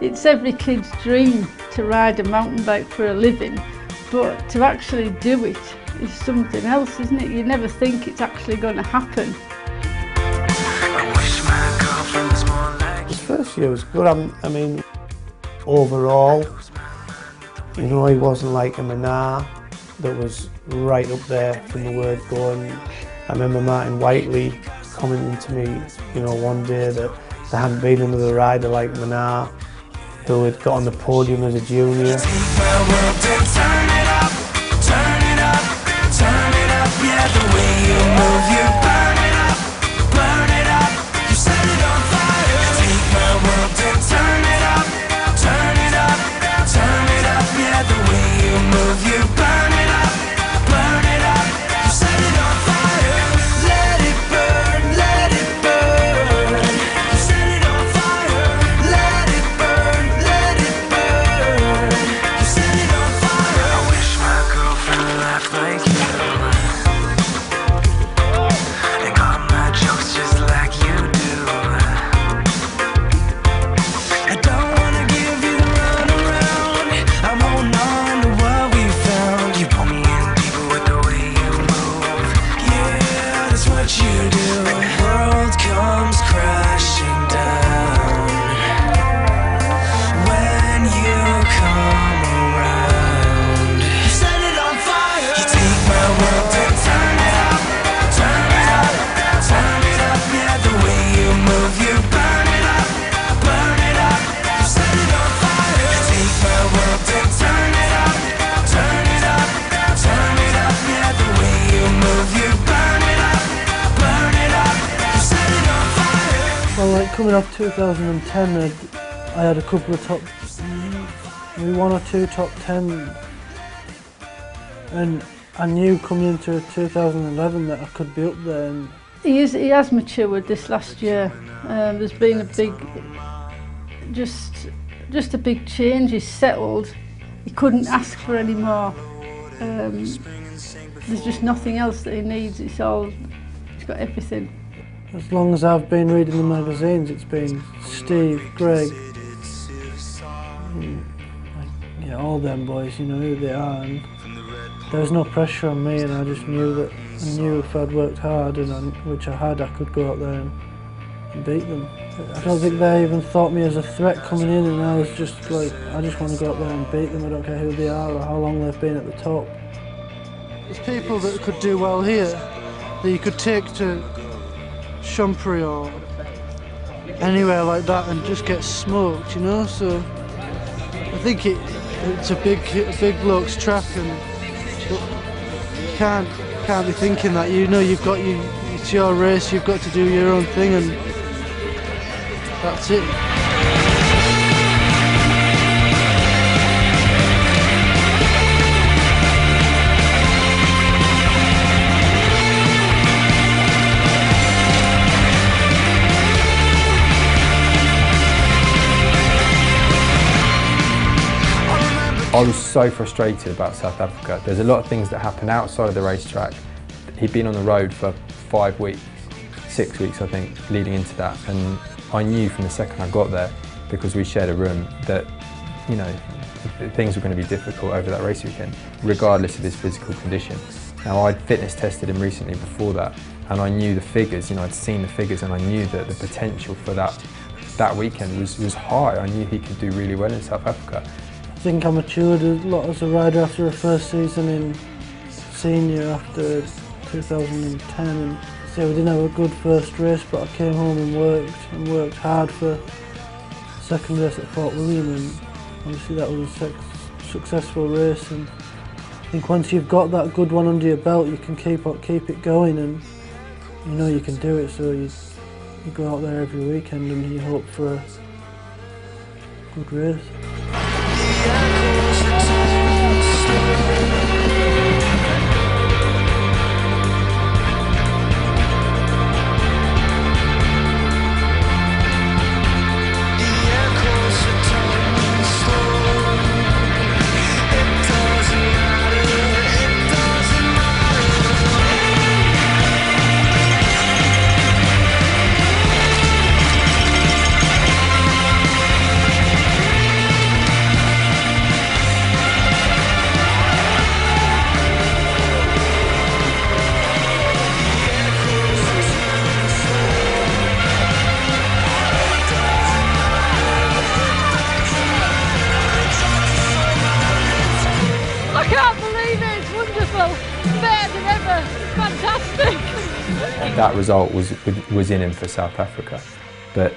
It's every kid's dream to ride a mountain bike for a living, but to actually do it is something else, isn't it? You never think it's actually going to happen. His first year was good. I'm, I mean, overall, you know, he wasn't like a Minnaar that was right up there from the word go. And I remember Martin Whiteley commenting to me, you know, one day that there hadn't been another rider like Minnaar who had got on the podium as a junior. Coming off 2010, I'd, I had a couple of top, maybe one or two top 10, and I knew coming into 2011 that I could be up there. And He, is, he has matured this last year. Um, there's been a big, just, just a big change. He's settled. He couldn't ask for any more. Um, there's just nothing else that he needs. It's all, he's got everything. As long as I've been reading the magazines, it's been Steve, Greg, like, yeah, all them boys, you know who they are. And there was no pressure on me, and I just knew that I knew if I'd worked hard, and I, which I had, I could go out there and, and beat them. I don't think they even thought me as a threat coming in, and I was just like, I just want to go out there and beat them. I don't care who they are or how long they've been at the top. There's people that could do well here that you could take to Champery or anywhere like that and just get smoked, you know. So I think it, it's a big, a big bloke's track, and you can't can't be thinking that. You know, you've got you. It's your race. You've got to do your own thing, and that's it. I was so frustrated about South Africa. There's a lot of things that happen outside of the racetrack. He'd been on the road for five weeks, six weeks I think, leading into that. And I knew from the second I got there, because we shared a room, that, you know, things were going to be difficult over that race weekend, regardless of his physical condition. Now I'd fitness tested him recently before that, and I knew the figures, you know, I'd seen the figures and I knew that the potential for that that weekend was, was high. I knew he could do really well in South Africa. I think I matured a lot as a rider after a first season in senior after 2010 and so we didn't have a good first race but I came home and worked and worked hard for second race at Fort William and obviously that was a suc- successful race and I think once you've got that good one under your belt you can keep keep it going and you know you can do it so you, you go out there every weekend and you hope for a good race. That result was was in him for South Africa, but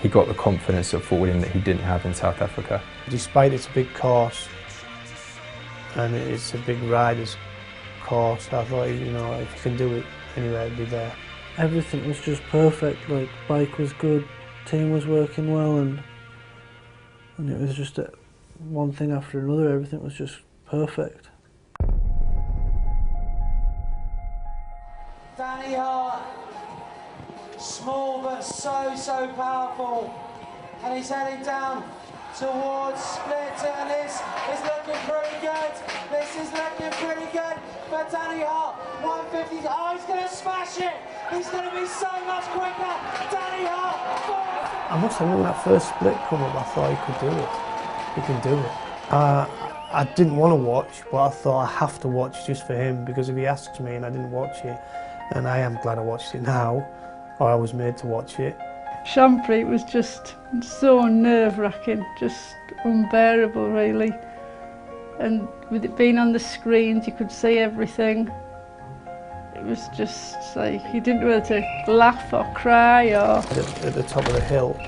he got the confidence of Fort William that he didn't have in South Africa. Despite it's a big course and it's a big riders course, I thought you know if you can do it anywhere, it'd be there. Everything was just perfect. Like bike was good, team was working well, and and it was just a, one thing after another. Everything was just perfect. Small but so, so powerful. And he's heading down towards Split, and this is looking pretty good. This is looking pretty good for Danny Hart. 150, oh, he's going to smash it. He's going to be so much quicker. Danny Hart. I must have when that first split come up, I thought he could do it. He can do it. Uh, I didn't want to watch, but I thought I have to watch just for him because if he asks me and I didn't watch it, and I am glad I watched it now, I was made to watch it. Champery was just so nerve-wracking, just unbearable really. And with it being on the screens, you could see everything. It was just like, you didn't know whether to laugh or cry or... At, at the top of the hill,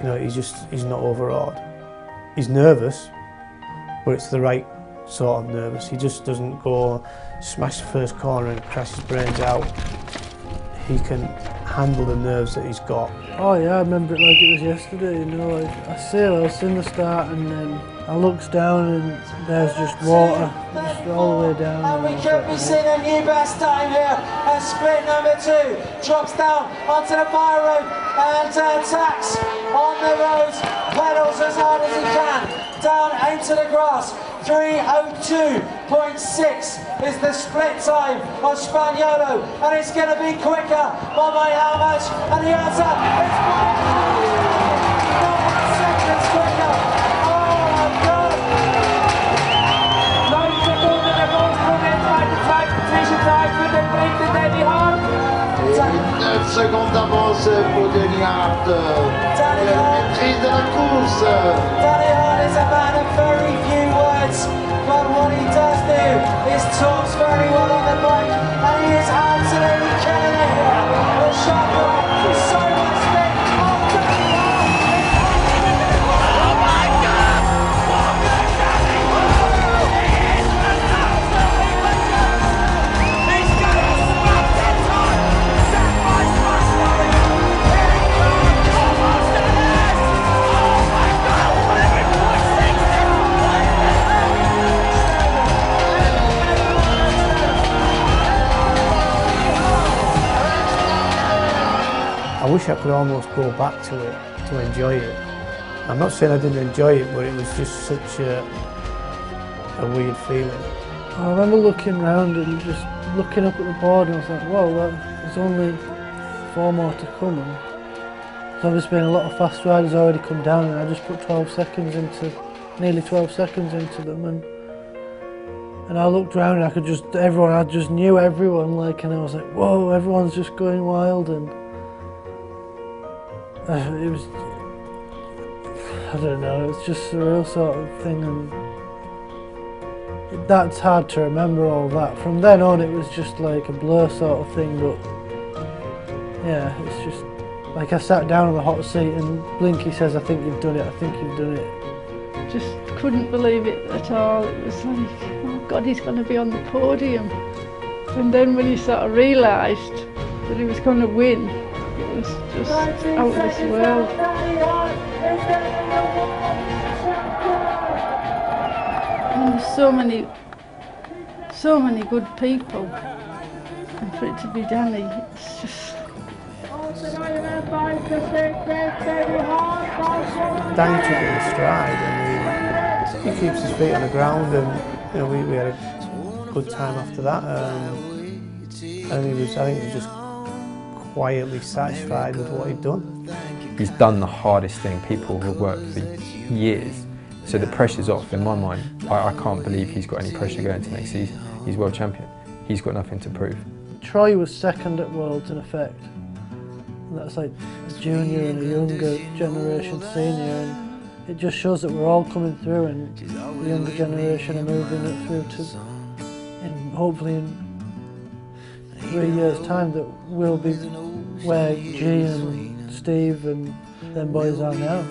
you know, he's just, he's not overawed. He's nervous, but it's the right sort of nervous. He just doesn't go smash the first corner and crash his brains out. He can handle the nerves that he's got. Oh yeah, I remember it like it was yesterday, you know, like I sail, I was in the start and then I looks down and there's just water just all the way down. And we could be seeing a new best time here as split number two drops down onto the fire road and uh, attacks on the roads, pedals as hard as he can, down into the grass. 302.6 is the split time of Spagnolo and it's going to be quicker by my how much and the answer is 5 seconds quicker oh my god 9 seconds and time for the Danny Hart Et 9 secondes d'avance pour Denis Hart. Danny Hart maîtrise de la course. Danny Hart is a man of very few words, talks very well wish I could almost go back to it to enjoy it. I'm not saying I didn't enjoy it, but it was just such a, a weird feeling. I remember looking round and just looking up at the board and I was like, that, there's only four more to come. And there's obviously been a lot of fast riders already come down and I just put 12 seconds into, nearly 12 seconds into them and and I looked around and I could just, everyone, I just knew everyone like and I was like, whoa, everyone's just going wild and uh, it was, I don't know, it's just a real sort of thing and that's hard to remember all that. From then on, it was just like a blur sort of thing. But yeah, it's just like I sat down on the hot seat and Blinky says, "I think you've done it. I think you've done it." Just couldn't believe it at all. It was like, oh God, he's going to be on the podium. And then when he sort of realised that he was going to win, just out of this world. And there's so many, so many good people. And for it to be Danny, it's just, Danny took it in stride and he, he keeps his feet on the ground and you know we, we had a good time after that um, and he was I think he was just quietly satisfied with what he'd done. He's done the hardest thing. People have worked for years, so the pressure's off. In my mind, I, I can't believe he's got any pressure going to next season. He's world champion. He's got nothing to prove. Troy was second at Worlds in effect. And that's like a junior and a younger generation senior, and it just shows that we're all coming through, and the younger generation are moving it through to, and hopefully in three years' time that we'll be where G and Steve and them boys are now.